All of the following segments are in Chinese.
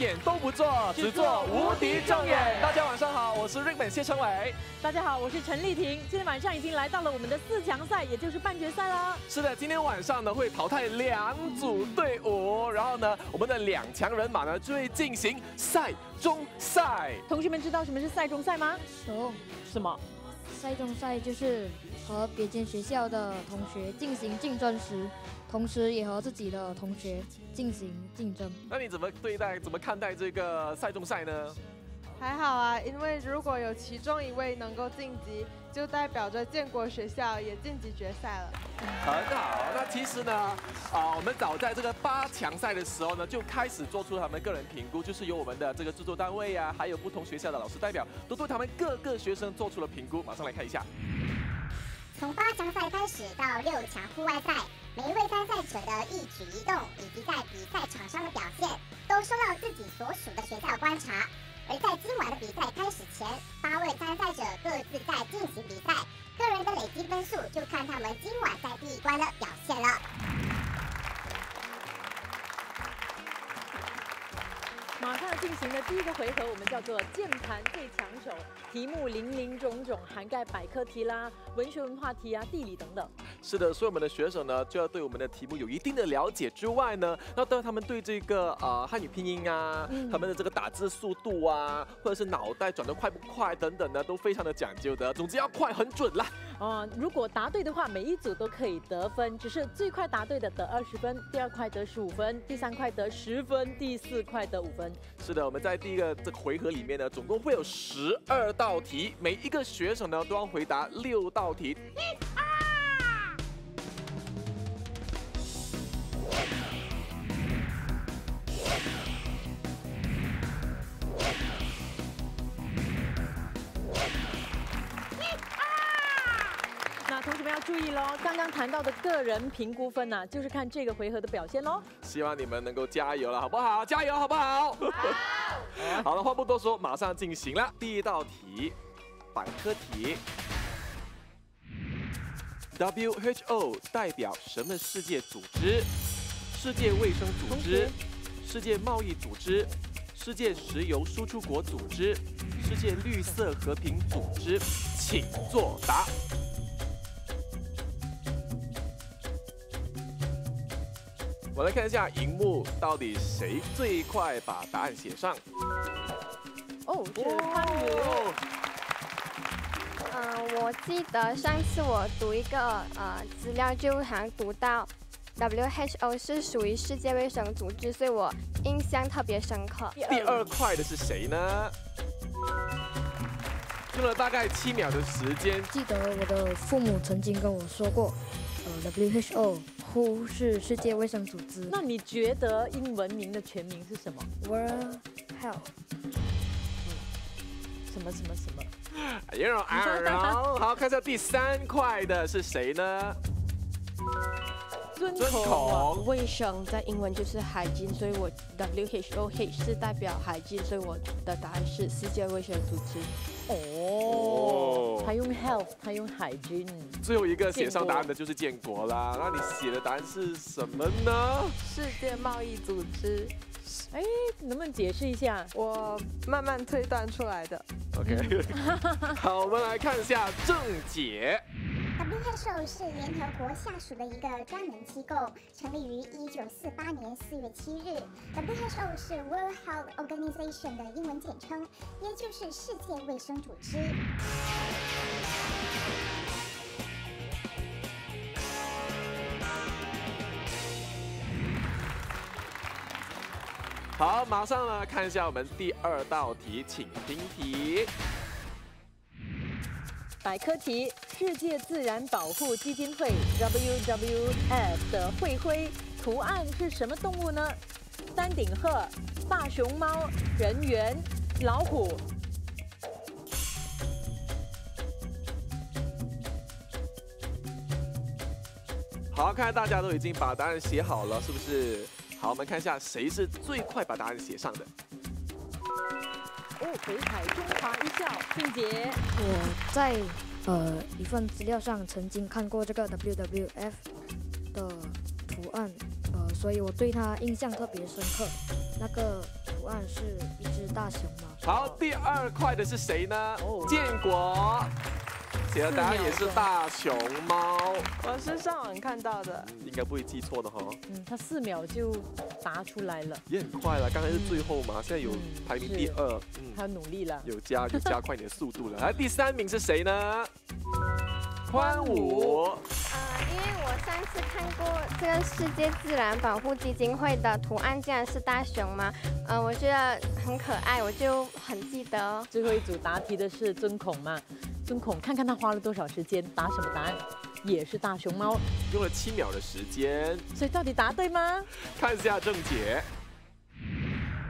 榜眼都不做，只做无敌正眼。大家晚上好，我是 Rickman 谢成伟。大家好，我是陈丽婷。今天晚上已经来到了我们的四强赛，也就是半决赛啦。是的，今天晚上呢会淘汰两组队伍，然后呢我们的两强人马呢就会进行赛中赛。同学们知道什么是赛中赛吗？熟。什么？赛中赛就是和别间学校的同学进行竞争时，同时也和自己的同学进行竞争。那你怎么对待、怎么看待这个赛中赛呢？还好啊，因为如果有其中一位能够晋级，就代表着建国学校也晋级决赛了。很好，那其实呢，啊，我们早在这个八强赛的时候呢，就开始做出他们个人评估，就是由我们的这个制作单位啊，还有不同学校的老师代表，都对他们各个学生做出了评估。马上来看一下。从八强赛开始到六强户外赛，每一位参赛者的一举一动以及在比赛场上的表现，都受到自己所属的学校观察。而在今晚的比赛开始前，八位参赛者各自在进行比赛，个人的累积分数就看他们今晚在第一关的表现了。马上要进行的第一个回合，我们叫做键盘最抢手，题目林林总总，涵盖百科题啦、文学文化题啊、地理等等。是的，所以我们的选手呢，就要对我们的题目有一定的了解之外呢，那当然他们对这个呃汉语拼音啊，他们的这个打字速度啊，或者是脑袋转得快不快等等呢，都非常的讲究的。总之要快很准啦。哦，如果答对的话，每一组都可以得分，只是最快答对的得二十分，第二块得十五分，第三块得十分，第四块得五分。是的，我们在第一个这个回合里面呢，总共会有十二道题，每一个学生呢都要回答六道题。同学注意喽！刚刚谈到的个人评估分呢，就是看这个回合的表现喽。希望你们能够加油了，好不好？加油，好不好？好。好了，话不多说，马上进行了。第一道题，百科题。WHO 代表什么世界组织？世界卫生组织、世界贸易组织、世界石油输出国组织、世界绿色和平组织，请作答。我来看一下荧幕，到底谁最快把答案写上？哦，是潘宇。嗯，我记得上次我读一个呃资料，就好像读到 WHO 是属于世界卫生组织，所以我印象特别深刻。第二快的是谁呢？用了大概七秒的时间。记得我的父母曾经跟我说过，呃，WHO。WHO 是世界卫生组织。那你觉得英文名的全名是什么？World Health。什么什么什么？然后，好，看一下第三块的是谁呢？尊孔。卫生在英文就是 hygiene，所以我 WHO H 是代表 hygiene，所以我的答案是世界卫生组织。哦，他用 health，他用 hygiene。最后一个写上答案的就是建国啦。那你写的答案是什么呢？世界贸易组织。哎，能不能解释一下？我慢慢推断出来的。OK。好，我们来看一下正解。WHO 是联合国下属的一个专门机构，成立于一九四八年四月七日。WHO 是 World Health Organization 的英文简称，也就是世界卫生组织。好，马上呢看一下我们第二道题，请听题。百科题：世界自然保护基金会 （WWF） 的会徽图案是什么动物呢？丹顶鹤、大熊猫、人猿、老虎。好，看来大家都已经把答案写好了，是不是？好，我们看一下谁是最快把答案写上的。哦，北海中华一校，俊杰。我在呃一份资料上曾经看过这个 WWF 的图案，呃，所以我对它印象特别深刻。那个图案是一只大熊猫。好，第二块的是谁呢？哦建国，写的答案也是大熊猫，我是上网看到的。嗯应该不会记错的哈。嗯，他四秒就答出来了，也很快了，刚才是最后嘛，现在有嗯排名第二，嗯，他努力了。有加有加快你的速度了。来，第三名是谁呢？宽武，呃，因为我上次看过这个世界自然保护基金会的图案，竟然是大熊猫，呃，我觉得很可爱，我就很记得。最后一组答题的是尊孔嘛？尊孔，看看他花了多少时间答什么答案？也是大熊猫，用了七秒的时间，所以到底答对吗？看一下正解。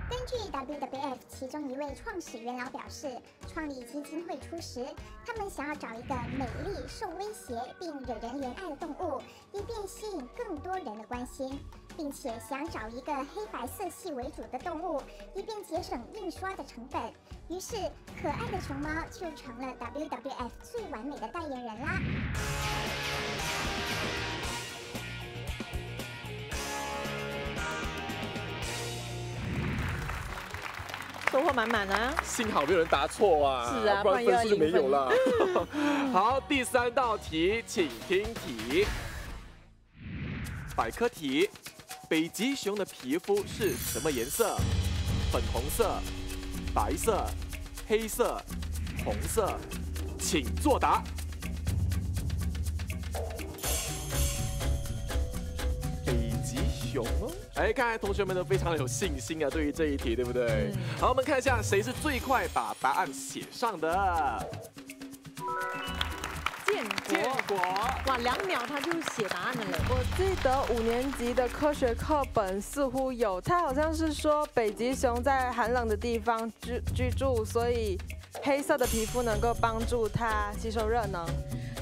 根据 WWF 其中一位创始元老表示，创立基金会初时，他们想要找一个美丽、受威胁并惹人怜爱的动物，以便吸引更多人的关心，并且想找一个黑白色系为主的动物，以便节省印刷的成本。于是，可爱的熊猫就成了 WWF 最完美的代言人啦。收获满满啊！幸好没有人答错啊，是啊不然分数就没有了。好，第三道题，请听题。百科题：北极熊的皮肤是什么颜色？粉红色、白色、黑色、红色，请作答。北极熊哦，哎，看来同学们都非常有信心啊，对于这一题，对不对？嗯好，我们看一下谁是最快把答案写上的。建建国，哇，两秒他就写答案了嘞。我记得五年级的科学课本似乎有，他好像是说北极熊在寒冷的地方居居住，所以黑色的皮肤能够帮助它吸收热能。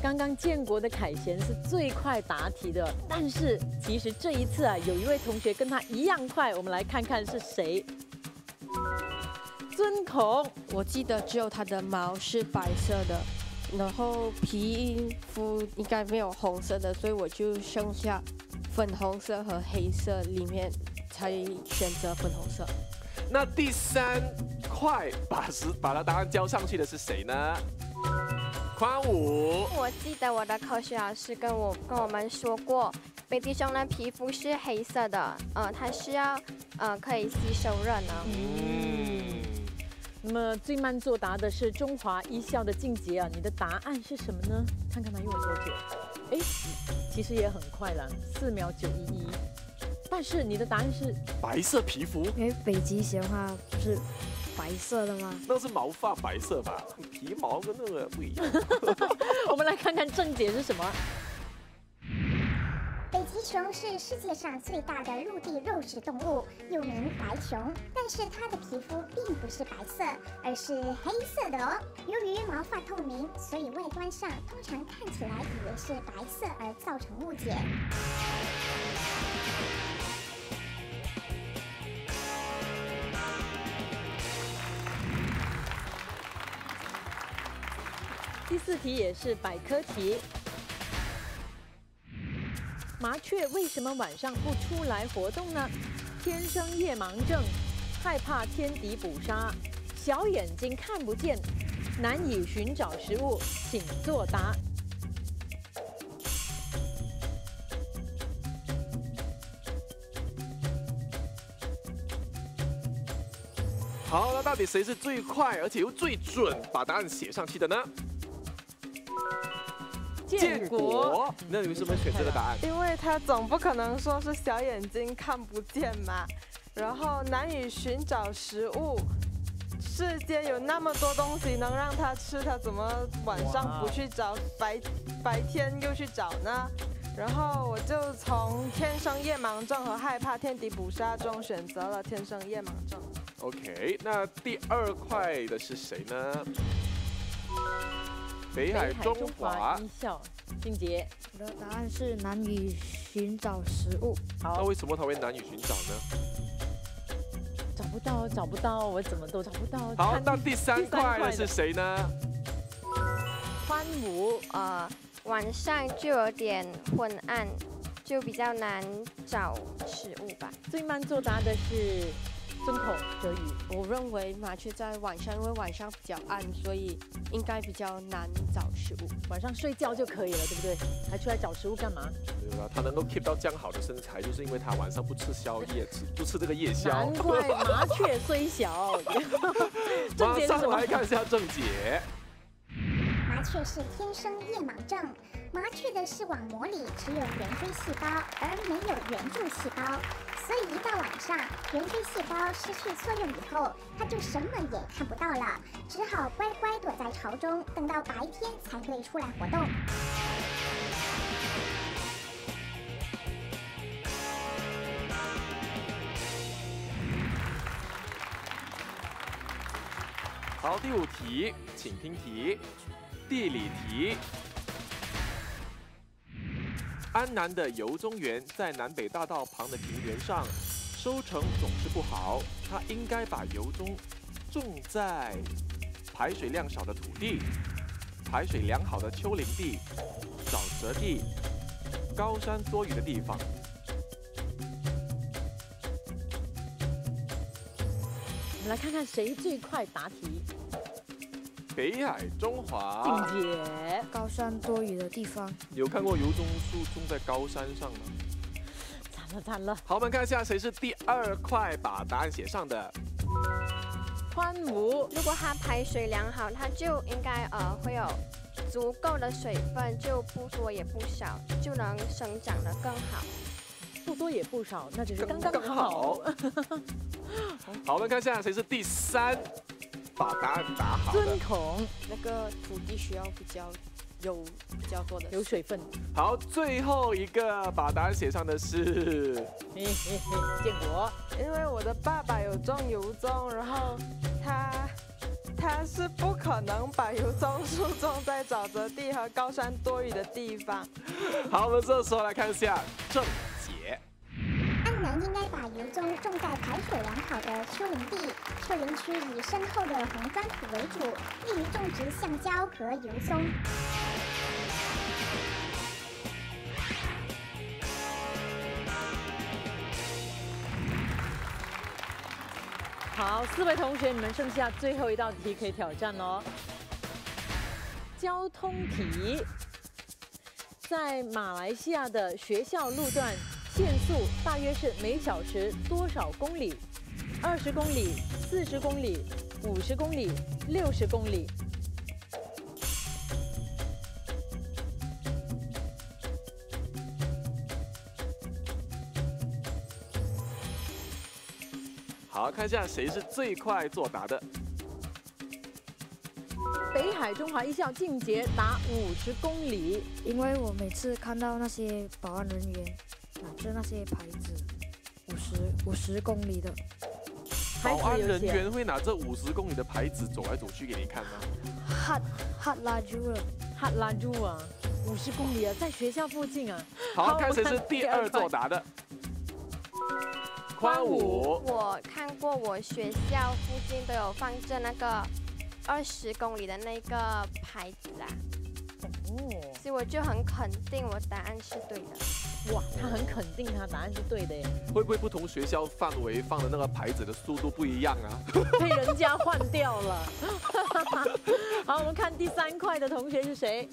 刚刚建国的凯旋是最快答题的，但是其实这一次啊，有一位同学跟他一样快，我们来看看是谁。尊孔，我记得只有它的毛是白色的，然后皮肤应该没有红色的，所以我就剩下粉红色和黑色里面才选择粉红色。那第三块把十把他答案交上去的是谁呢？夸武，我记得我的科学老师跟我跟我们说过，北极熊的皮肤是黑色的，呃，它需要呃可以吸收热能。嗯，那么最慢作答的是中华一校的静杰啊，你的答案是什么呢？看看他用了多久？哎，其实也很快了，四秒九一一。但是你的答案是白色皮肤，因为北极熊话不是白色的吗？那是毛发白色吧？皮毛跟那个不一样。我们来看看正解是什么？北极熊是世界上最大的陆地肉食动物，又名白熊，但是它的皮肤并不是白色，而是黑色的哦。由于毛发透明，所以外观上通常看起来以为是白色，而造成误解。第四题也是百科题。麻雀为什么晚上不出来活动呢？天生夜盲症，害怕天敌捕杀，小眼睛看不见，难以寻找食物，请作答。好，那到底谁是最快而且又最准把答案写上去的呢？建国，，那你为什么选这个答案？因为他总不可能说是小眼睛看不见嘛，然后难以寻找食物。世间有那么多东西能让他吃，他怎么晚上不去找，白白天又去找呢？然后我就从天生夜盲症和害怕天敌捕杀中选择了天生夜盲症。OK，那第二块的是谁呢？北海中华。一校，静杰。我的答案是难以寻找食物。好，那为什么他会难以寻找呢？找不到，找不到，我怎么都找不到。好，那第三块的是谁呢？宽武，呃，晚上就有点昏暗，就比较难找食物吧。最慢作答的是尊口哲宇，我认为麻雀在晚上，因为晚上比较暗，所以应该比较难找食物。晚上睡觉就可以了，对不对？还出来找食物干嘛？没有啦，他能够 keep 到这样好的身材，就是因为他晚上不吃宵夜，吃不吃这个夜宵难。怪麻雀虽小。正 马上来？看一下正解。麻雀是天生夜盲症，麻雀的视网膜里只有圆锥细胞，而没有圆柱细胞，所以一到晚上，圆锥细胞失去作用以后，它就什么也看不到了，只好乖乖躲在巢中，等到白天才会出来活动。好，第五题，请听题，地理题。安南的油中园在南北大道旁的平原上，收成总是不好。他应该把油棕种在排水量少的土地、排水良好的丘陵地、沼泽地、高山多雨的地方。我们来看看谁最快答题。北海中华，高山多雨的地方，有看过油棕树种在高山上吗？惨了惨了，好，我们看一下谁是第二块把答案写上的。宽武，如果它排水良好，它就应该呃会有足够的水分，就不多也不少，就能生长得更好。不多也不少，那就是刚刚。好。好，我们看一下谁是第三把答案答好的尊。孔那个土地需要比较有比较多的有水分，好，最后一个把答案写上的是建国，因为我的爸爸有种油棕，然后他他是不可能把油棕树种在沼泽地和高山多雨的地方。好，我们这时候来看一下正应该把油棕种在排水良好的丘陵地，丘陵区以深厚的红砖土为主，利于种植橡胶和油松。好，四位同学，你们剩下最后一道题可以挑战喽。交通题，在马来西亚的学校路段限速大约是每小时多少公里？二十公里、四十公里、五十公里、六十公里。好，看一下谁是最快作答的。北海中华一校静杰答五十公里，因为我每次看到那些保安人员拿着那些牌子，五十五十公里的，保安人员会拿这五十公里的牌子走来走去给你看吗？哈哈拉住了。哈拉住啊，五十公里啊，在学校附近啊。好，好看谁是第二作答的。宽五，我看过我学校附近都有放着那个二十公里的那个牌子啊，哦，所以我就很肯定我答案是对的。哇，他很肯定他答案是对的耶，会不会不同学校范围放的那个牌子的速度不一样啊？被人家换掉了。好，我们看第三块的同学是谁？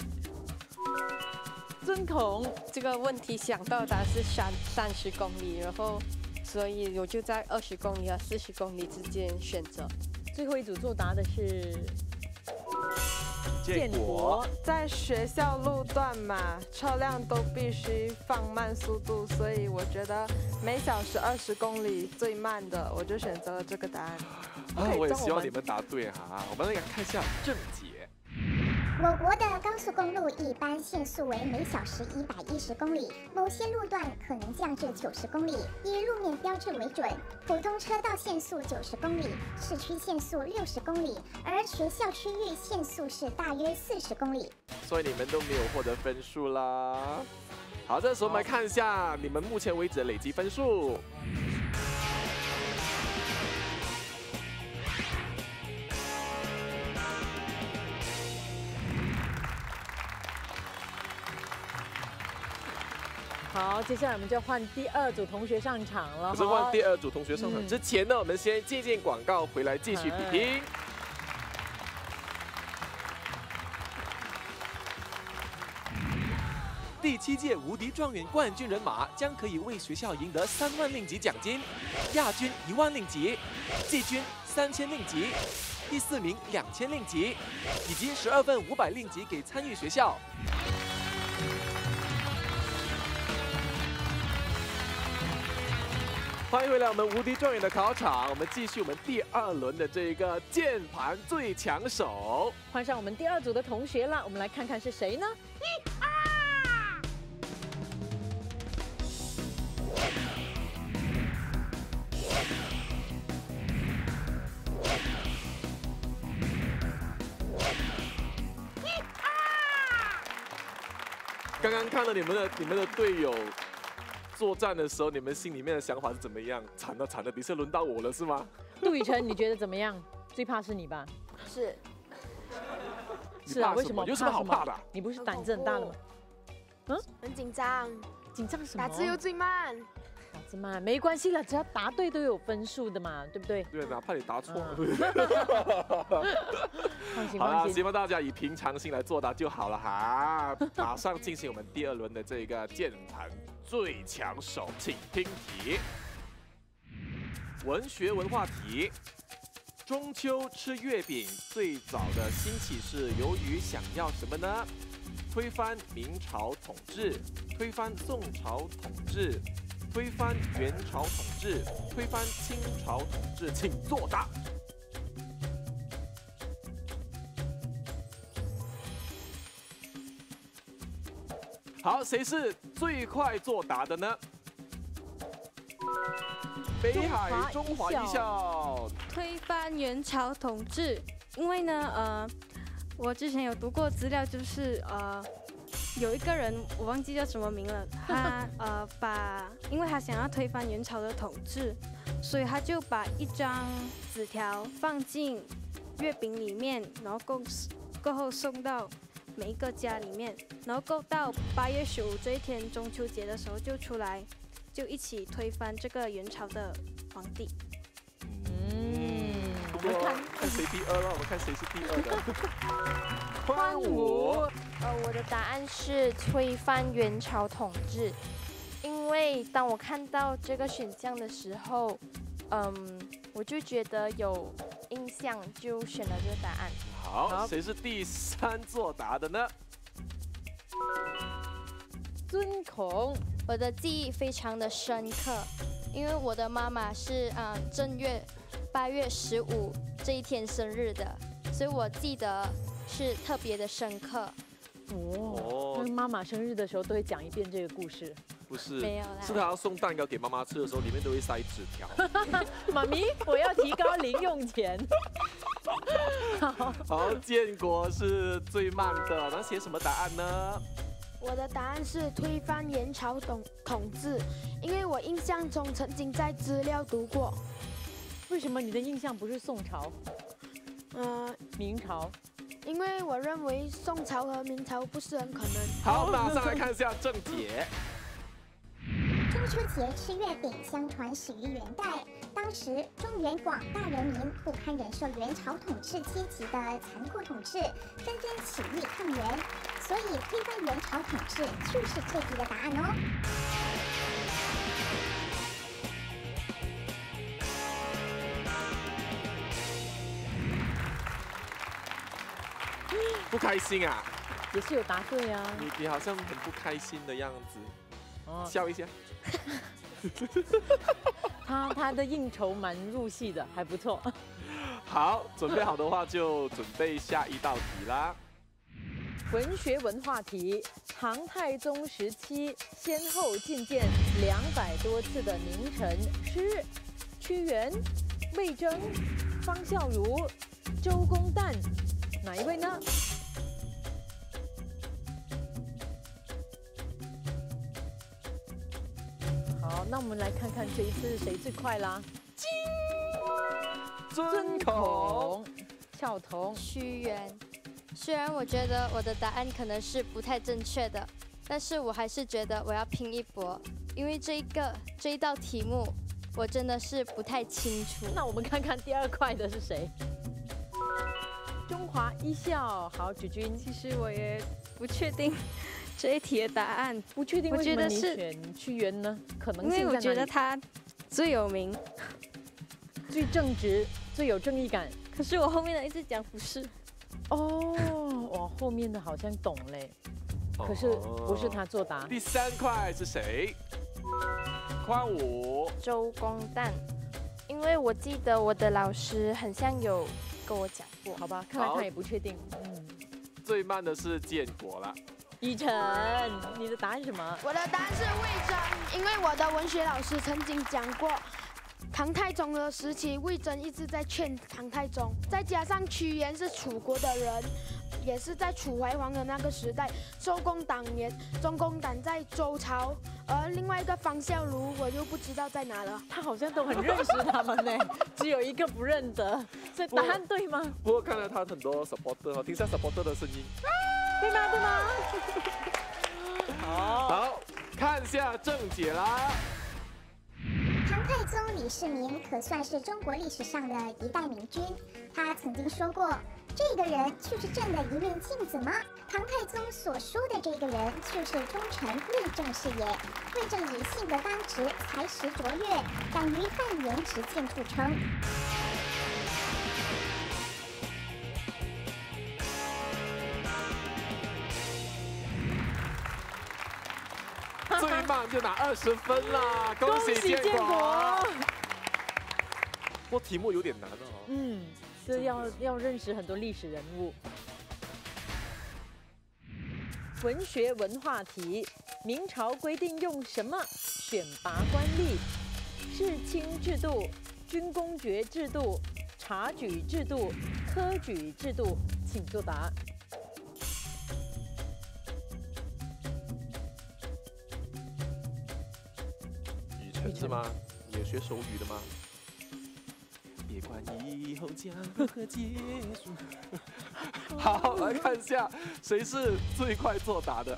尊孔，这个问题想到的答案是三三十公里，然后所以我就在二十公里和四十公里之间选择。最后一组作答的是建国，在学校路段嘛，车辆都必须放慢速度，所以我觉得每小时二十公里最慢的，我就选择了这个答案。啊，我也希望你们答对哈。我们来看一下正解。我国的高速公路一般限速为每小时一百一十公里，某些路段可能降至九十公里，以路面标志为准。普通车道限速九十公里，市区限速六十公里，而学校区域限速是大约四十公里。所以你们都没有获得分数啦。好，这时候我们来看一下你们目前为止的累积分数。好，接下来我们就换第二组同学上场了。可是换第二组同学上场嗯之前呢，我们先借鉴广告，回来继续比拼。第七届无敌状元冠军人马将可以为学校赢得三万令吉奖金，亚军一万令吉，季军三千令吉，第四名两千令吉，以及十二份五百令吉给参与学校。欢迎回来，我们无敌状元的考场，我们继续我们第二轮的这个键盘最抢手。换上我们第二组的同学了，我们来看看是谁呢？刚刚看了你们的你们的队友作战的时候，你们心里面的想法是怎么样？惨了惨了，比赛轮到我了是吗？杜雨辰，你觉得怎么样？最怕是你吧？是是啊，为什么？有什么好怕的啊？你不是胆子很大的吗？很紧张，紧张什么？打字又最慢。打字慢没关系了，只要答对都有分数的嘛，对不对？对，哪怕你答错。嗯 放心好啦，放心。希望大家以平常心来作答就好了哈。马上进行我们第二轮的这个键盘最抢手，请听题。文学文化题：中秋吃月饼最早的兴起是由于想要什么呢？推翻明朝统治，推翻宋朝统治，推翻元朝统治，推翻清朝统治，请作答。好，谁是最快作答的呢？北海中华一校，推翻元朝统治，因为呢，呃，我之前有读过资料，就是呃，有一个人我忘记叫什么名了，他 呃把，因为他想要推翻元朝的统治，所以他就把一张纸条放进月饼里面，然后过过后送到每一个家里面，然后够到八月十五这一天中秋节的时候就出来，就一起推翻这个元朝的皇帝。嗯，我们看看谁第二了，我们看谁是第二的。欢舞，呃，我的答案是推翻元朝统治，因为当我看到这个选项的时候，嗯，我就觉得有印象，就选了这个答案。好，谁是第三作答的呢？尊孔，我的记忆非常的深刻，因为我的妈妈是啊、呃正月八月十五这一天生日的，所以我记得是特别的深刻。哦，那妈妈生日的时候都会讲一遍这个故事。不是，没有啦是他要送蛋糕给妈妈吃的时候，里面都会塞纸条。妈咪，我要提高零用钱。好，建国是最慢的，那写什么答案呢？我的答案是推翻元朝统统治，因为我印象中曾经在资料读过。为什么你的印象不是宋朝、呃，明朝？因为我认为宋朝和明朝不是很可能。好，马上来看一下正解。中秋节吃月饼，相传始于元代。当时中原广大人民不堪忍受元朝统治阶级的残酷统治，纷纷起义抗元，所以推翻元朝统治就是这题的答案哦。不开心啊？也是有答对啊。你你好像很不开心的样子，哦，笑一下。他他的应酬蛮入戏的，还不错。好，准备好的话就准备下一道题啦。文学文化题：唐太宗时期先后觐见两百多次的名臣是屈原、魏征、方孝孺、周公旦，哪一位呢？好，那我们来看看这一次谁最快啦？尊孔，俏童，屈原，虽然我觉得我的答案可能是不太正确的，但是我还是觉得我要拼一搏，因为这一个这一道题目我真的是不太清楚。那我们看看第二块的是谁？中华一校，好，芷君。其实我也不确定这一题的答案，不确定我为什么你觉得是选屈原呢？可能因为我性在哪里？觉得他最有名，最正直、最有正义感。可是我后面的一直讲不是。哦，我，后面的好像懂嘞，可是不是他作答。第三块是谁？宽五。周公旦，因为我记得我的老师很像有跟我讲过。好吧，看来他也不确定。嗯，最慢的是建国了。依晨，你的答案是什么？我的答案是魏征，因为我的文学老师曾经讲过，唐太宗的时期，魏征一直在劝唐太宗，再加上屈原是楚国的人，也是在楚怀王的那个时代。周公党年，中公党在周朝，而另外一个方孝孺我就不知道在哪了。他好像都很认识他们呢，只有一个不认得。所以答案对吗？不过看了他很多 supporter 哦，听下 supporter 的声音。对吗？对吗？好，好，看下正解啦。唐太宗李世民可算是中国历史上的一代明君。他曾经说过：“这个人就是朕的一面镜子吗？”唐太宗所说的这个人就是忠臣魏正是也。魏正以性格刚直、才识卓越，敢于犯颜直谏著称。最慢就拿二十分啦，恭喜建建国国。。不过题目有点难哦。嗯，这要要认识很多历史人物。文学文化题：明朝规定用什么选拔官吏？世卿制度、军功爵制度、察举制度、科举制度，请作答。是吗？你有学手语的吗？别管以后将如何结束。好，来看一下谁是最快作答的。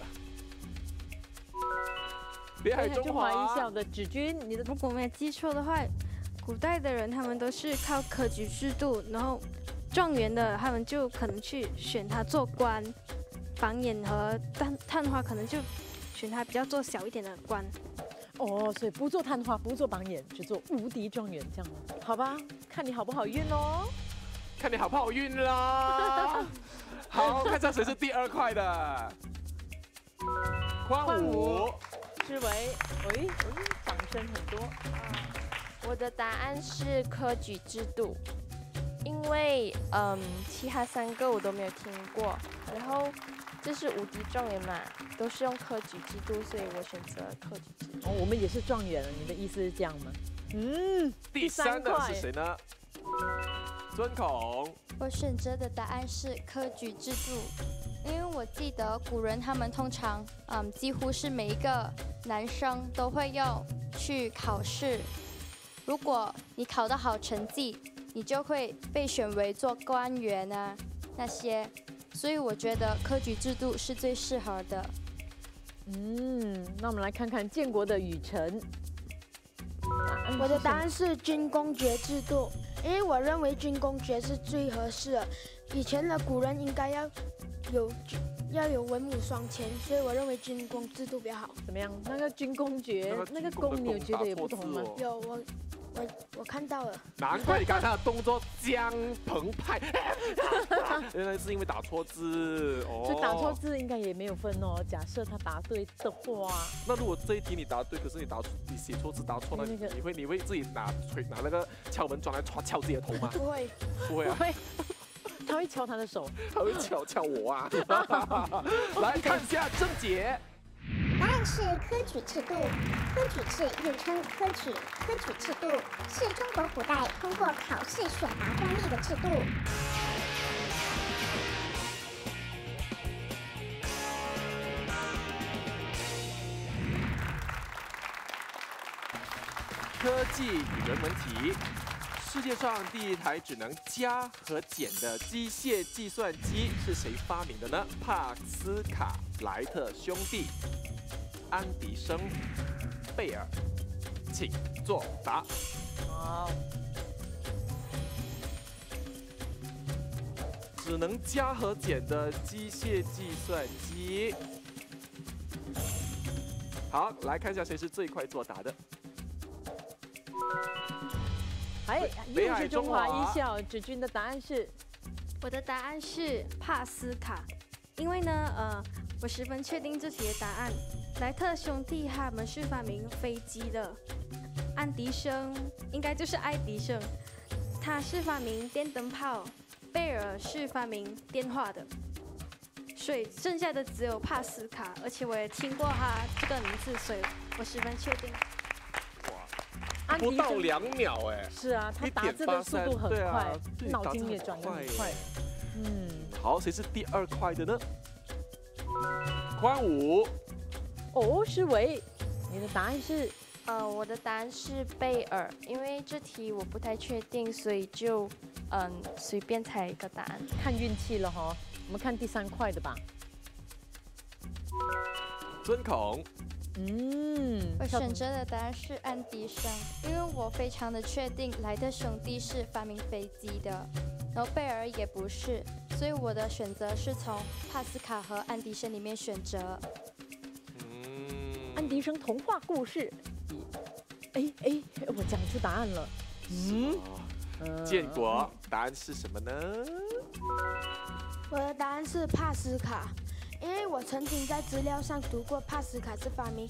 北海中中华一华校的芷君，你的如果没有记错的话，古代的人他们都是靠科举制度，然后状元的他们就可能去选他做官，榜眼和探探花可能就选他比较做小一点的官。哦，所以不做探花，不做榜眼，只做无敌状元，这样吗？好吧，看你好不好运哦。看你好不好运啦。好，看一下谁是第二块的。宽五宽五，志伟，喂，喂，掌声很多。我的答案是科举制度，因为嗯，其他三个我都没有听过，然后这是无敌状元嘛，都是用科举制度，所以我选择科举制度。哦，我们也是状元了，你的意思是这样吗？嗯，第三的是谁呢？尊孔。我选择的答案是科举制度，因为我记得古人他们通常，嗯，几乎是每一个男生都会要去考试。如果你考得好成绩，你就会被选为做官员啊那些，所以我觉得科举制度是最适合的。嗯，那我们来看看建国的雨辰。我的答案是军功爵制度，因为我认为军功爵是最合适的。以前的古人应该要有要有文武双全，所以我认为军功制度比较好。怎么样？那个军功爵，那个功你有觉得有不同吗？有我我我看到了，难怪你刚才的动作僵澎湃，原来是因为打错字哦。所以打错。字应该也没有分哦。假设他答对的话，那如果这一题你答对，可是你答错，你写错字答错了，那个你会你会自己拿锤拿那个敲门砖来敲敲自己的头吗？不会。不会啊，会，他会敲他的手。他会敲敲我啊。来看一下正解。答案是科举制度。科举制又称科举，科举制度是中国古代通过考试选拔官吏的制度。科技与人文题：世界上第一台只能加和减的机械计算机是谁发明的呢？帕斯卡、莱特兄弟、安迪生、贝尔，请作答。好，只能加和减的机械计算机。好，来看一下谁是最快作答的。哎，北海又是中华中华一校，芷君的答案是我的答案是帕斯卡，因为呢，呃，我十分确定这题的答案。莱特兄弟他们是发明飞机的，安迪生应该就是爱迪生，他是发明电灯泡，贝尔是发明电话的，所以剩下的只有帕斯卡，而且我也听过他这个名字，所以我十分确定。不到安迪生两秒哎，是啊，他打字的速度很快，脑筋也转得很快。嗯，好，谁是第二快的呢？宽五，哦，是维，你的答案是呃，我的答案是贝尔，因为这题我不太确定，所以就嗯随便猜一个答案。看运气了哈。我们看第三块的吧。尊孔，嗯，我选择的答案是安迪生，因为我非常的确定莱特兄弟是发明飞机的，然后贝尔也不是，所以我的选择是从帕斯卡和安迪生里面选择。嗯，安迪生童话故事。哎哎，我讲出答案了。嗯，呃建国，答案是什么呢？我的答案是帕斯卡，因为我曾经在资料上读过帕斯卡是发明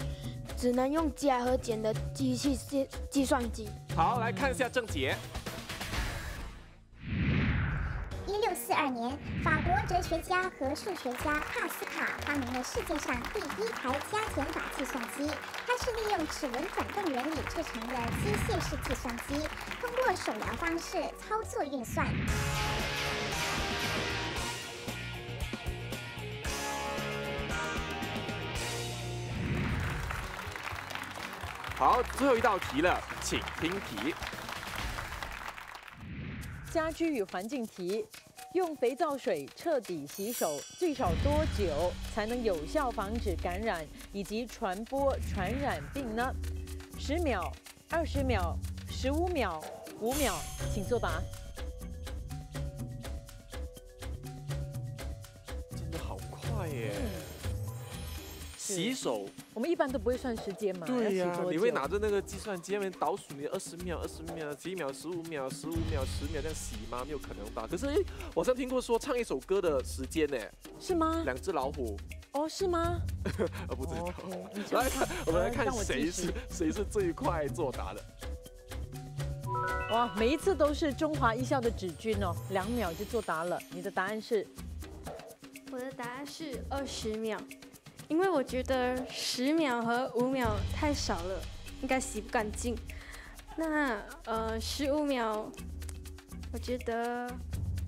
只能用加和减的机器计计算机。好，来看一下正解。一六四二年，法国哲学家和数学家帕斯卡发明了世界上第一台加减法计算机。它是利用齿轮转动原理制成的机械式计算机，通过手摇方式操作运算。好，最后一道题了，请听题。家居与环境题，用肥皂水彻底洗手最少多久才能有效防止感染以及传播传染病呢？十秒、二十秒、十五秒、五秒，请作答。真的好快耶！洗手，我们一般都不会算时间嘛，对呀、你会拿着那个计算机那边倒数你二十秒、二十秒、几秒、十五秒、十五秒、十秒这样洗吗？没有可能吧？可是诶，我好像听过说唱一首歌的时间呢，是吗？两只老虎，哦，是吗？呃，不知道。OK，你这样来看，我们来看谁是谁是最快作答的。哇，每一次都是中华一校的芷君哦，两秒就作答了。你的答案是？我的答案是二十秒，因为我觉得十秒和五秒太少了，应该洗不干净。那呃，十五秒，我觉得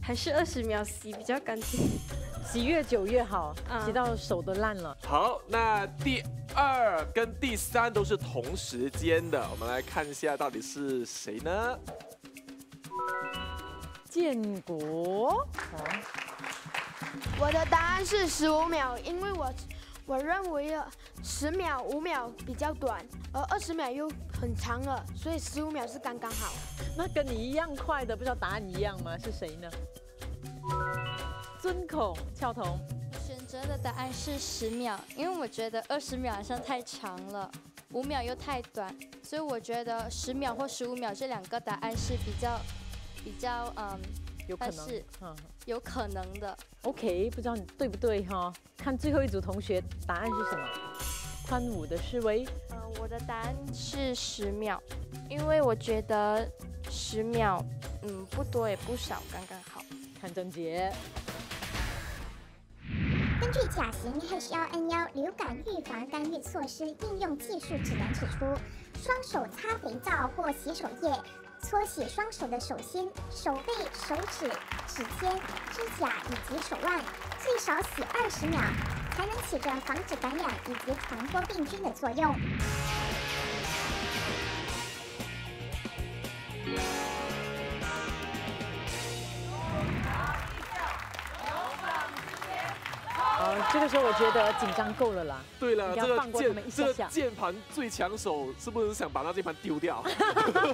还是二十秒洗比较干净。洗越久越好，嗯洗到手都烂了。好，那第二跟第三都是同时间的，我们来看一下到底是谁呢？建国，哦，我的答案是十五秒，因为我我认为啊十秒、五秒比较短，而二十秒又很长了，所以十五秒是刚刚好。那跟你一样快的，不知道答案一样吗？是谁呢？尊孔俏彤，选择的答案是十秒，因为我觉得二十秒好像太长了，五秒又太短，所以我觉得十秒或十五秒这两个答案是比较比较嗯有可能但是。嗯有可能的。，OK，不知道你对不对哈？看最后一组同学答案是什么？宽五的示威，呃，我的答案是十秒，因为我觉得十秒，嗯，不多也不少，刚刚好。看郑杰，根据甲型 H1N1 流感预防干预措施应用技术指南指出，双手擦肥皂或洗手液，搓洗双手的手心、手背、手指、指尖、指甲以及手腕，最少洗二十秒，才能起着防止感染以及传播病菌的作用。这个时候我觉得紧张够了啦。对了，这键这键盘最抢手，是不是想把那键盘丢掉？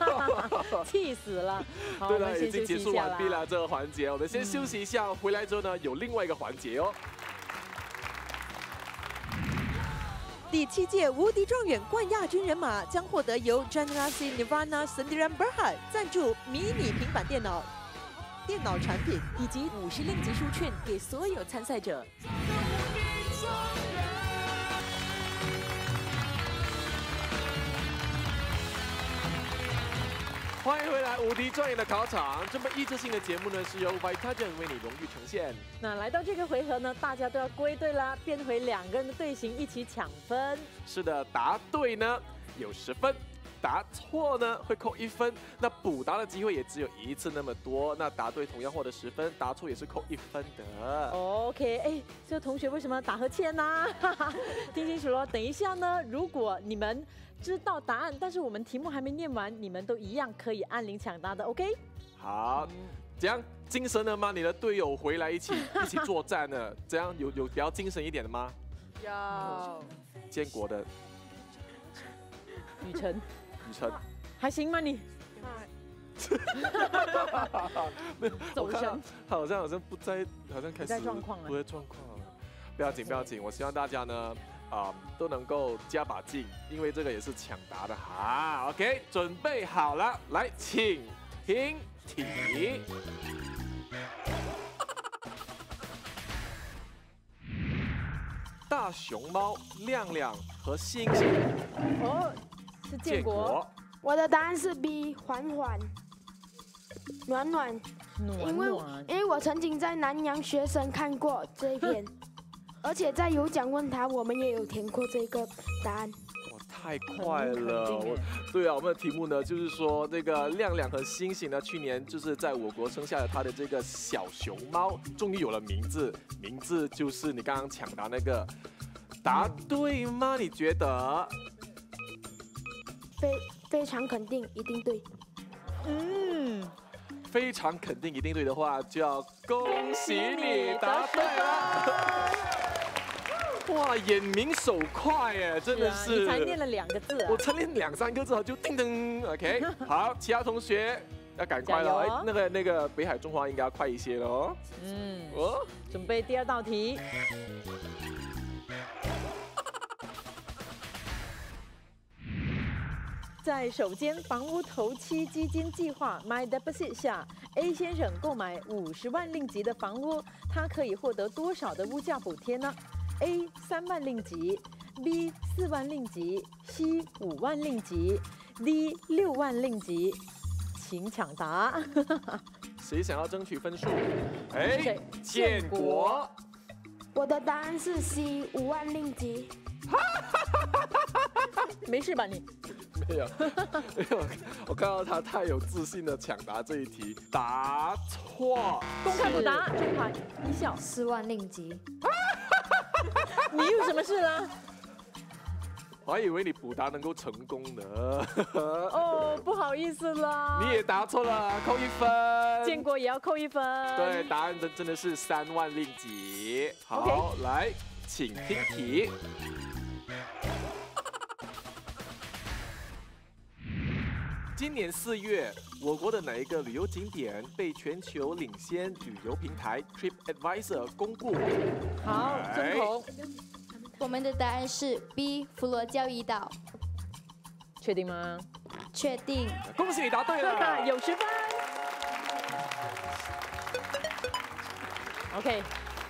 气死了！好，对了，已经结束完毕了这个环节，我们先休息一下，回来之后呢，有另外一个环节哦。第七届无敌状元冠亚军人马将获得由 Generasi Nirvana Sendirian Berhad 赞助迷你平板电脑、电脑产品以及五十令吉书券给所有参赛者。欢迎回来，无敌状元的考场。这么一致性的节目呢，是由 Vitagen 为你荣誉呈现。那来到这个回合呢，大家都要归队啦，变回两个人的队形一起抢分。是的，答对呢有十分，答错呢会扣一分。那补答的机会也只有一次那么多。那答对同样获得十分，答错也是扣一分的。OK，哎，这个同学为什么打呵欠呢？听清楚了，等一下呢，如果你们知道答案，但是我们题目还没念完，你们都一样可以按铃抢答的，OK？好，怎样精神了吗？你的队友回来一起一起作战了，怎样有有比较精神一点的吗？有。建国的雨辰，雨辰，还行吗你？没有 走神他好像好像不在，好像开始不在状况了不在状况了。不要紧，不要紧，我希望大家呢，啊、都能够加把劲，因为这个也是抢答的哈。OK，准备好了，来，请听题。大熊猫亮亮和星星哦，是建国。我的答案是 B，缓缓，暖暖。暖因为因为我曾经在南洋学生看过这一篇，而且在有奖问答我们也有填过这个答案。太快了！我对啊，我们的题目呢，就是说这个亮亮和星星呢，去年就是在我国生下了他的这个小熊猫，终于有了名字，名字就是你刚刚抢答那个，答对吗？你觉得？非非常肯定，一定对。嗯，非常肯定一定对的话，就要恭喜你答对了。哇，眼明手快哎，真的是。才念了两个字啊我才念两三个字就叮噔，OK。好，其他同学要赶快了，那个那个北海中华应该要快一些了哦。嗯，哦，准备第二道题。在首间房屋头期基金计划 My Deposit 下，A 先生购买五十万令吉的房屋，他可以获得多少的物价补贴呢？A 三万令吉，B 四万令吉，C 五万令吉，D 六万令吉，请抢答。谁想要争取分数？哎，建国。我的答案是 C，五万令吉。没事吧你？没有，没有，我看到他太有自信的抢答这一题，答错。公开不答，中华一笑。四万令吉。你有什么事啦？我还以为你补答能够成功呢。哦，不好意思啦。你也答错了，扣一分。建国也要扣一分。对，答案真真的是三万令吉。好来，请听题。今年四月，我国的哪一个旅游景点被全球领先旅游平台 TripAdvisor 公布？好，来曾红，我们的答案是 B，佛罗交怡岛。确定吗？确定。恭喜你答对了，有十分。OK，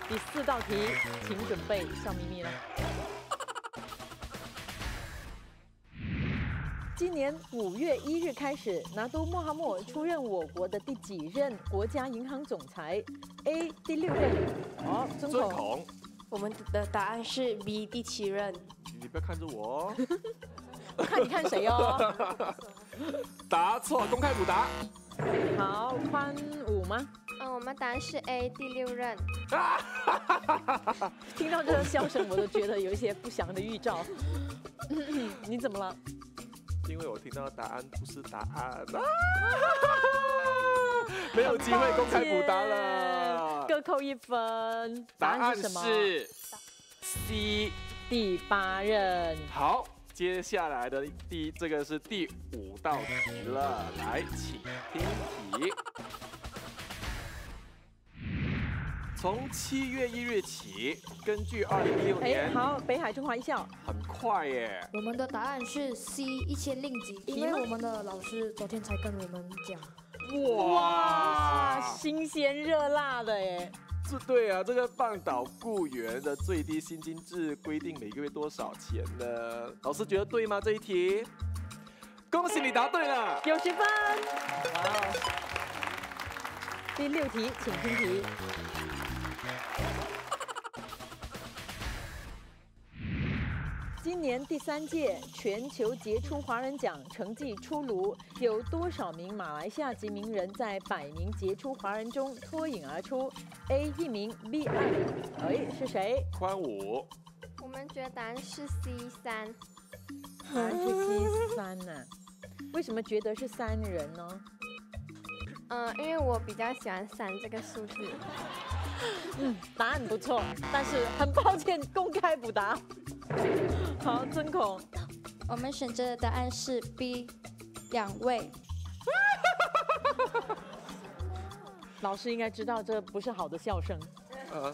第四道题，请准备笑眯眯了。今年五月一日开始，拿督莫哈默出任我国的第几任国家银行总裁？A 第六任。哦，尊孔。尊孔，我们的答案是 B 第七任。你不要看着我哦。看你看谁哦？答错，公开补答。好，宽五吗？嗯，我们答案是 A 第六任。听到这个笑声，我都觉得有一些不祥的预兆。你怎么了？因为我听到答案不是答案啊，没有机会公开补答了。各扣一分。答案是什么？是 C。第八任。好，接下来的第这个是第五道题了，来，请听题。从七月一日起，根据二零一六哎，年，好，北海中华一校。很快耶。我们的答案是 C 一千令吉，因为我们的老师昨天才跟我们讲。哇，新鲜热辣的耶！这对啊，这个半岛雇员的最低薪金制规定每个月多少钱呢？老师觉得对吗？这一题，恭喜你答对了，九十分。哇哦！第六题，请听题。今年第三届全球杰出华人奖成绩出炉，有多少名马来西亚籍名人在百名杰出华人中脱颖而出？A 一名，B 二名。哎，是谁？宽五。我们觉得答案是 C 三。答案是 C 三呢？为什么觉得是三人呢？嗯、因为我比较喜欢三这个数字。嗯，答案不错，但是很抱歉，公开补答。好，尊孔，我们选择的答案是 B，两位。老师应该知道这不是好的笑声，啊，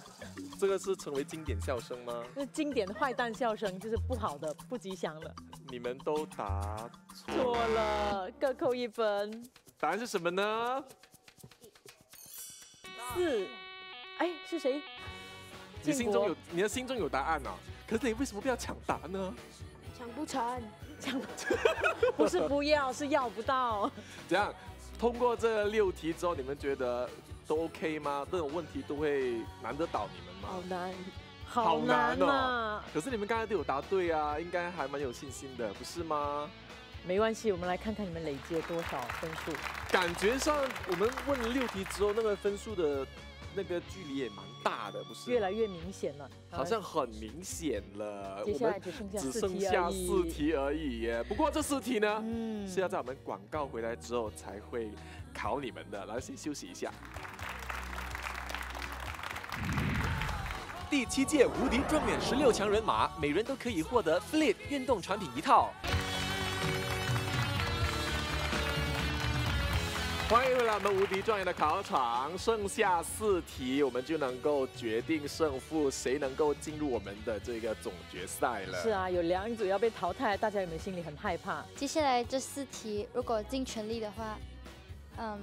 这个是成为经典笑声吗？那经典的坏蛋笑声就是不好的、不吉祥的。你们都答错错了，各扣一分。答案是什么呢？四，哎，是谁？你心中有你的心中有答案啊，可是你为什么不要抢答呢？抢不成，抢不成，不是不要，是要不到。怎样？通过这六题之后，你们觉得都 OK 吗？这种问题都会难得倒你们吗？好难，好难啊！可是你们刚才都有答对啊，应该还蛮有信心的，不是吗？没关系，我们来看看你们累积了多少分数。感觉上我们问了六题之后，那个分数的那个距离也蛮大的，不是？越来越明显了，好像很明显了。接下来只剩下只四题剩下而已四题而已耶。不过这四题呢，嗯是要在我们广告回来之后才会考你们的。来，先休息一下。第七届无敌状元十六强人马，每人都可以获得 Flip 运动产品一套。欢迎回来我们无敌状元的考场，剩下四题，我们就能够决定胜负，谁能够进入我们的这个总决赛了。是啊，有两组要被淘汰，大家有没有心里很害怕？接下来这四题，如果尽全力的话，嗯，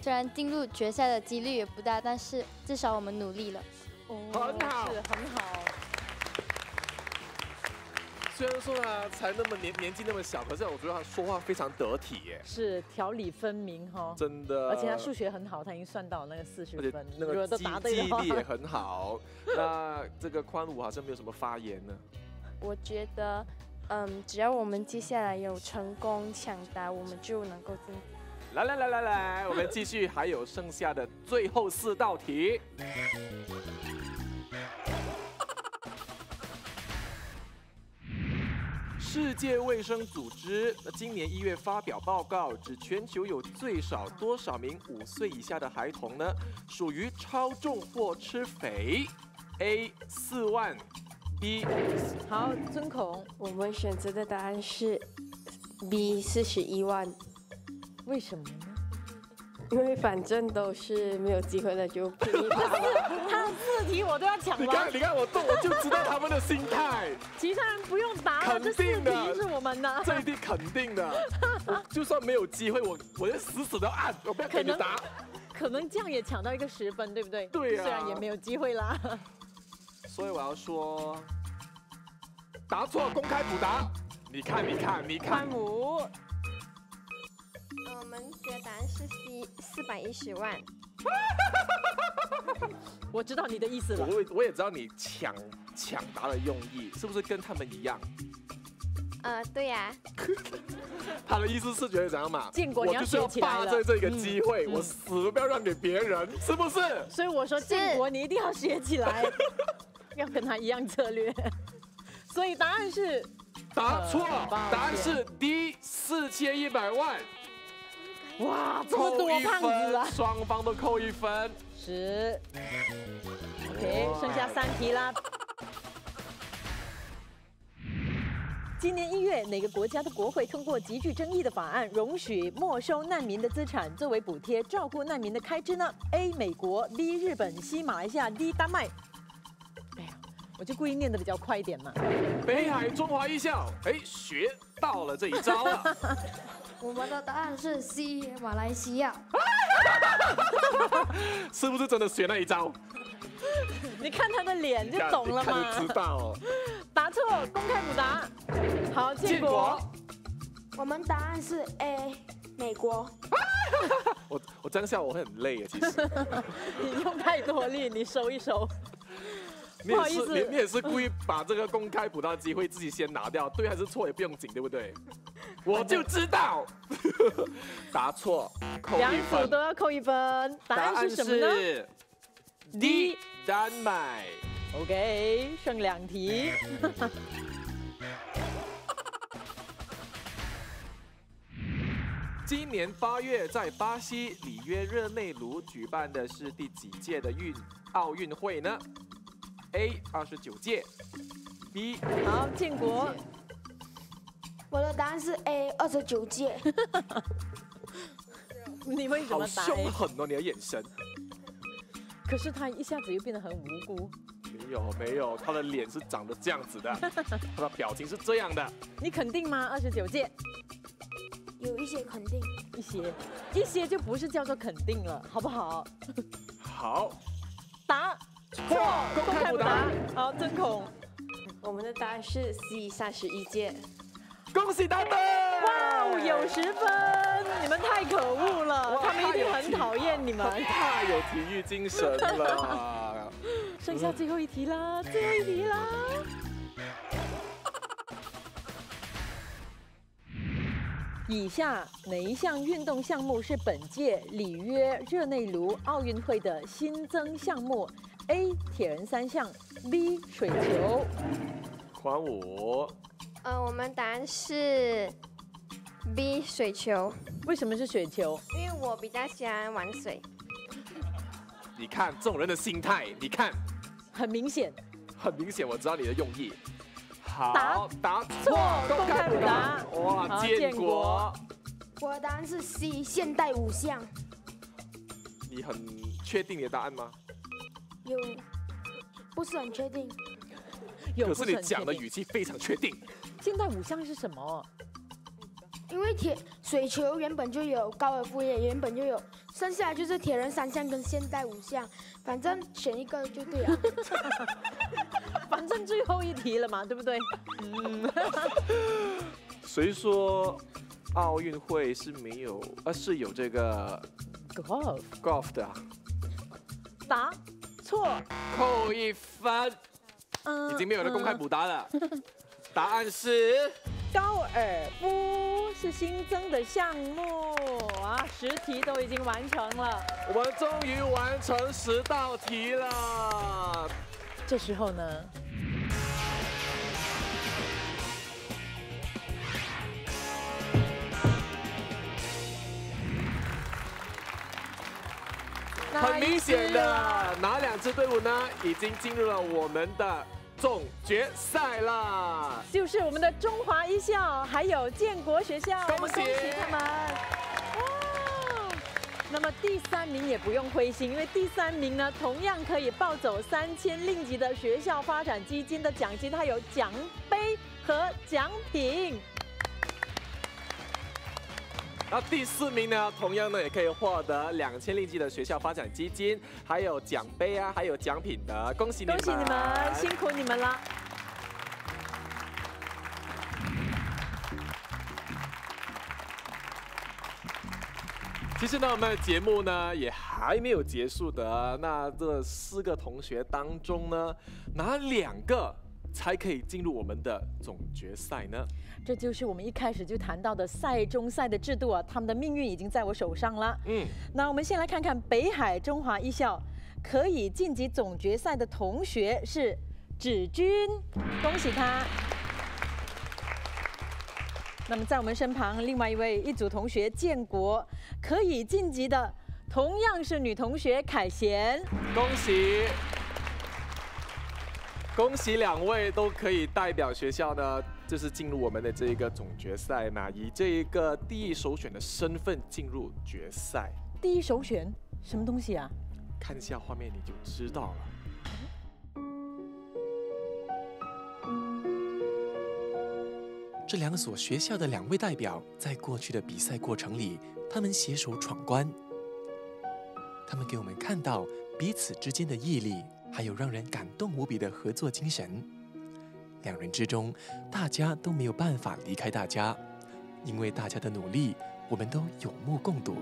虽然进入决赛的几率也不大，但是至少我们努力了。很好是很好。虽然说他才那么年年纪那么小，可是我觉得他说话非常得体耶，是条理分明哈，真的。而且他数学很好，他已经算到那个四十分，那个记记忆力也很好。那这个宽武好像没有什么发言呢。我觉得，嗯，只要我们接下来有成功抢答，我们就能够进。来来来来来，我们继续，还有剩下的最后四道题。世界卫生组织那今年一月发表报告，指全球有最少多少名五岁以下的孩童呢，属于超重或吃肥？A 四万，B 好，尊孔，我们选择的答案是 B 四十一万，为什么？因为反正都是没有机会的，就拼一把吧。他的字题我都要抢完你看，，你看我动，我就知道他们的心态。其他人不用答了，肯这四定的题是我们的。这一定肯定的，就算没有机会，我我就死死的按，我不要给你答。可能这样也抢到一个十分，对不对？对啊虽然也没有机会啦。所以我要说，答错公开补答。你看，你看，你看，五，们觉得答案是 C 四百一十万。我知道你的意思了。我我也知道你抢抢答的用意，是不是跟他们一样？呃，对呀、他的意思是觉得怎样嘛？建国你要我就是要学起来这这个机会，嗯我死都不要让给别人，是不是？所以我说建国你一定要学起来，要跟他一样策略。所以答案是答错，答案是 D 四千一百万。哇，这么多胖子啊分，！双方都扣一分。十，OK，剩下三题啦。今年一月，哪个国家的国会通过极具争议的法案，容许没收难民的资产作为补贴照顾难民的开支呢？A. 美国，B. 日本，C. 马来西亚，D. 丹麦。哎呀，我就故意念的比较快一点嘛。北海中华一校，哎，学到了这一招啊！我们的答案是 C，马来西亚。是不是真的学那一招？你看他的脸就懂了嘛。就知道。答错，公开补答。好，建国。我们答案是 A，美国。我我这样笑我会很累啊，其实。你用太多力，你收一收。不好意思，你你也是故意把这个公开补刀机会自己先拿掉，对还是错也不用紧，对不对？我就知道，答错扣一分。两组都要扣一分，答案是什么呢？D，丹麦。OK，剩两题。今年八月在巴西里约热内卢举办的是第几届的运奥运会呢？A 二十九届，B 好建国，我的答案是 A 二十九届。你为什么答？好凶狠哦，你的眼神。可是他一下子又变得很无辜。没有没有，他的脸是长得这样子的，他的表情是这样的。你肯定吗？二十九届？有一些肯定，一些一些就不是叫做肯定了，好不好？好，答。错，公开不答。好，真孔，我们的答案是 C，三十一届。恭喜答对！哇，有十分，你们太可恶了，他们一定很讨厌你们。太有体育精神了。剩下最后一题啦，最后一题啦。以下哪一项运动项目是本届里约热内卢奥运会的新增项目？A 铁人三项，B 水球，还我。呃，我们答案是 B 水球。为什么是水球？因为我比较喜欢玩水。你看这种人的心态，你看，很明显，很明显，我知道你的用意。好，答错，公开不答。哇，建国。我的答案是 C 现代五项。你很确定你的答案吗？有，不是很确定。可是你讲的语气非常确定。现代五项是什么？因为铁水球原本就有，高尔夫也原本就有，剩下来就是铁人三项跟现代五项，反正选一个就对了。反正最后一题了嘛，对不对？嗯。谁说奥运会是没有，呃，是有这个 golf golf 的？答。错，扣一分。嗯，已经没有人公开补答了。答案是高尔夫是新增的项目啊，十题都已经完成了。我们终于完成十道题了。这时候呢？很明显的，哪两支队伍呢？已经进入了我们的总决赛了。就是我们的中华一校，还有建国学校，恭喜他们！哇！那么第三名也不用灰心，因为第三名呢，同样可以抱走三千令吉的学校发展基金的奖金，它有奖杯和奖品。那第四名呢，同样呢也可以获得两千令吉的学校发展基金，还有奖杯啊，还有奖品的，恭喜你们！恭喜你们，辛苦你们了。其实呢，我们的节目呢也还没有结束的。那这四个同学当中呢，哪两个才可以进入我们的总决赛呢？这就是我们一开始就谈到的赛中赛的制度啊，他们的命运已经在我手上了。嗯，那我们先来看看北海中华一校可以晋级总决赛的同学是芷君，恭喜他。那么在我们身旁另外一位一组同学建国可以晋级的同样是女同学凯贤，恭喜。恭喜两位都可以代表学校呢，就是进入我们的这一个总决赛嘛，以这一个第一首选的身份进入决赛。第一首选什么东西啊？看一下画面你就知道了。这两所学校的两位代表，在过去的比赛过程里，他们携手闯关。他们给我们看到彼此之间的毅力，还有让人感动无比的合作精神。两人之中，大家都没有办法离开大家，因为大家的努力，我们都有目共睹。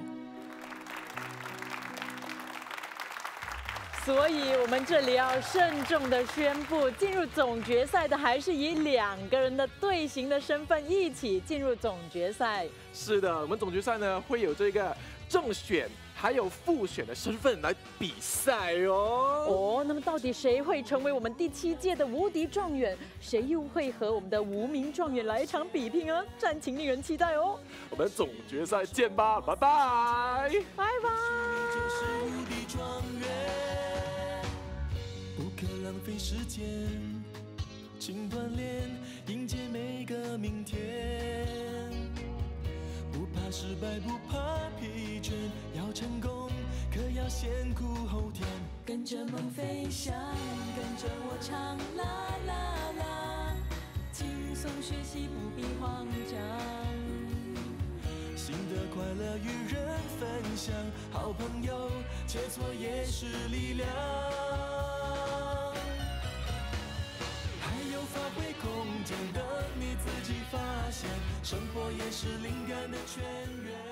所以，我们这里要慎重的宣布，进入总决赛的还是以两个人的队形的身份一起进入总决赛。是的，我们总决赛呢会有这个正选还有复选的身份来比赛哦。哦，那么到底谁会成为我们第七届的无敌状元？谁又会和我们的无名状元来一场比拼啊？战情令人期待哦。我们总决赛见吧，拜拜，拜拜。不可浪费时间，请锻炼，迎接每个明天。失败，不怕疲倦，要成功，可要先苦后甜。跟着梦飞翔，跟着我唱啦啦啦，轻松学习不必慌张。新的快乐与人分享，好朋友切磋也是力量。发挥空间，等你自己发现，生活也是灵感的泉源。